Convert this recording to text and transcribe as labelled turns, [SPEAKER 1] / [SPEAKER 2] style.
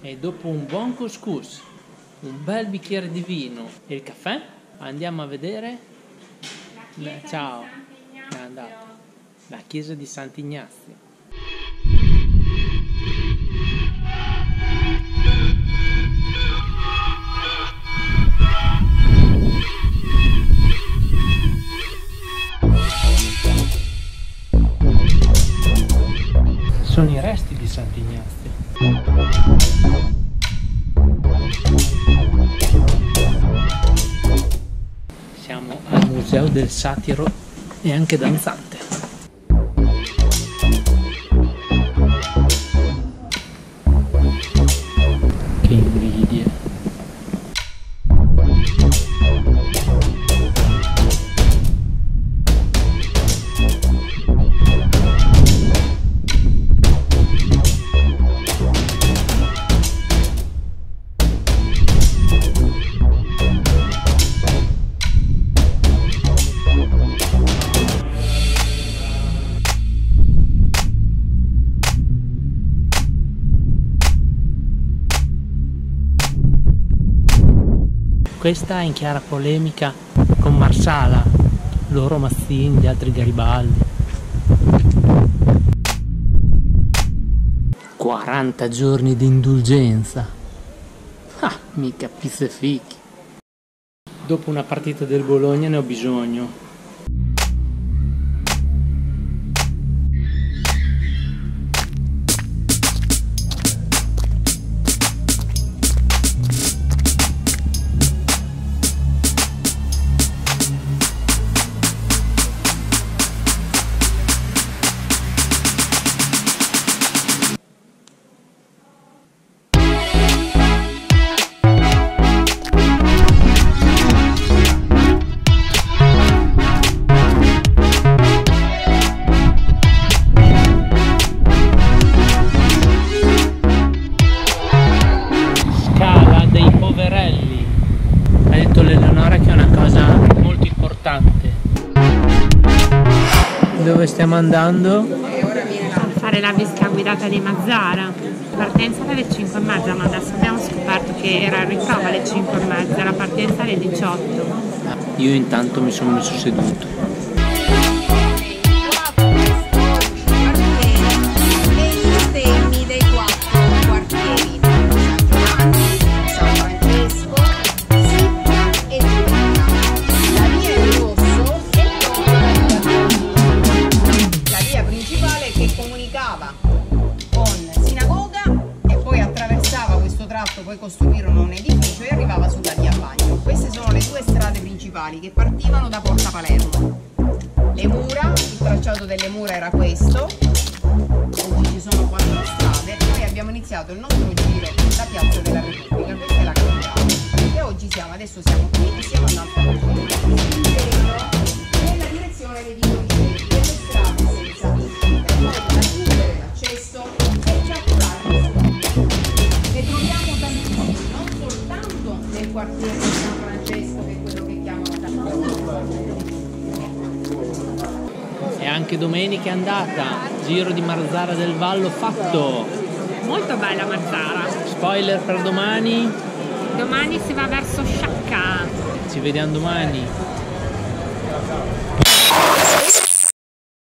[SPEAKER 1] E dopo un buon couscous, un bel bicchiere di vino e il caffè, andiamo a vedere. Beh, ciao, è andato. La chiesa di Sant'Ignazio. Sono i resti di Sant'Ignazio. Siamo al Museo del Satiro e anche danzante. Questa è in chiara polemica con Marsala, loro Mazzini, gli altri Garibaldi. 40 giorni di indulgenza. Ah, mica pizze fichi. Dopo una partita del Bologna ne ho bisogno. Dove stiamo andando?
[SPEAKER 2] a fare la visita guidata di Mazzara. Partenza alle 5 e mezza, ma adesso abbiamo scoperto che era il ritrovo alle 5 e mezza, la partenza alle 18.
[SPEAKER 1] Io intanto mi sono messo seduto.
[SPEAKER 3] Principali che partivano da Porta Palermo. Le mura, il tracciato delle mura era questo, oggi ci sono quattro strade, noi abbiamo iniziato il nostro giro da Piazza della Repubblica, questa è la capitale. E oggi siamo, adesso siamo qui e stiamo andando nella direzione dei vicoli quartiere di San Francesco, che è quello
[SPEAKER 1] E anche domenica è andata. Giro di Marzara del Vallo fatto.
[SPEAKER 2] Molto bella Mazzara.
[SPEAKER 1] Spoiler per domani.
[SPEAKER 2] Domani si va verso Sciacca.
[SPEAKER 1] Ci vediamo domani.